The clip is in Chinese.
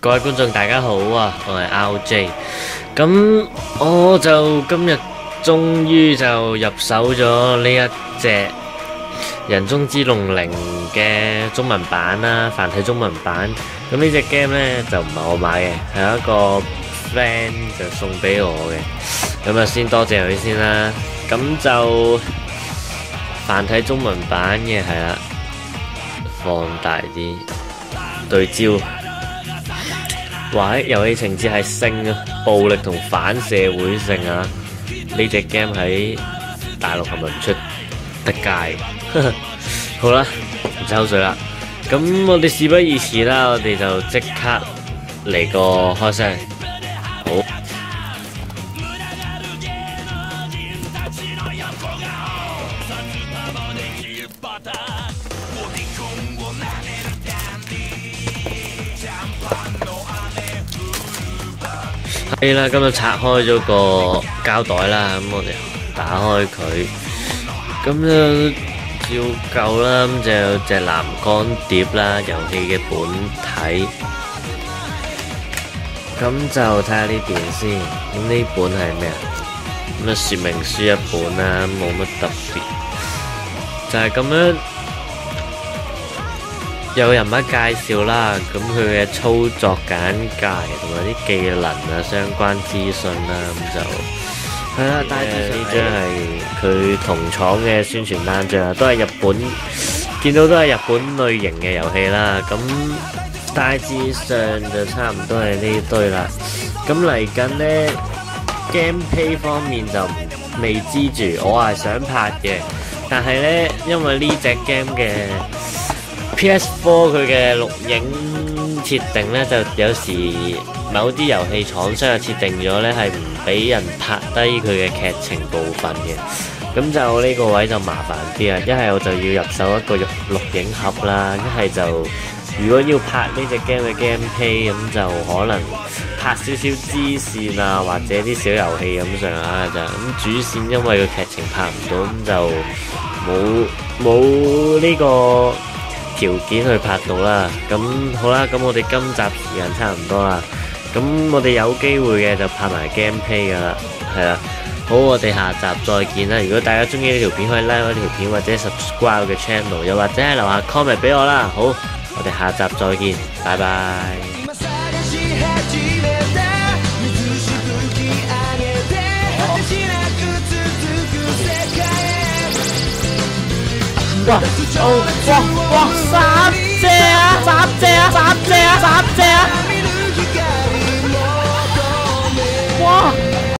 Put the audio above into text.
各位觀眾大家好啊，我係 RJ，咁我就今日終於就入手咗呢一隻《人中之龍零》嘅中文版啦，繁體中文版。咁呢隻 game 呢，就唔係我買嘅，係一個 friend 就送俾我嘅。咁啊，先多謝佢先啦。咁就繁體中文版嘅係啦，放大啲對焦。話遊戲情節係性啊，暴力同反社會性啊，呢隻 game 喺大陸係咪唔出得街？好啦，唔抽水啦，咁我哋事不宜遲啦，我哋就即刻嚟個開聲，係啦，今日拆開咗個膠袋啦，咁我哋打開佢，咁就照舊啦，咁就有隻藍光碟啦，遊戲嘅本體，咁就睇下呢边先，咁呢本係咩啊？咁啊說明書一本啦，冇乜特別，就係咁樣。有人物介紹啦，咁佢嘅操作簡介同埋啲技能啊、相關資訊啦，咁就係啦。大致上呢張係佢同廠嘅宣傳單張，都係日本，見到都係日本類型嘅遊戲啦。咁大致上就差唔多係呢堆啦。咁嚟緊呢 gameplay 方面就未知住，我係想拍嘅，但係呢，因為呢只 game 嘅。PS4 佢嘅錄影設定呢，就有時某啲遊戲廠商又設定咗呢，係唔俾人拍低佢嘅劇情部分嘅。咁就呢個位就麻煩啲啊！一係我就要入手一個錄影盒啦，一係就如果要拍呢隻 game 嘅 gameplay，咁就可能拍少少支線啊，或者啲小遊戲咁上下就。咁主線因為個劇情拍唔到，咁就冇冇呢個。條件去拍到啦，咁好啦，咁我哋今集時間差唔多啦，咁我哋有機會嘅就拍埋 gameplay 噶啦，係啦，好，我哋下集再見啦。如果大家中意呢條片，可以 like 我條片或者 subscribe 嘅 channel，又或者係留下 comment 俾我啦。好，我哋下集再見，拜拜。哇哇哇！哇，啥子啊？啥子？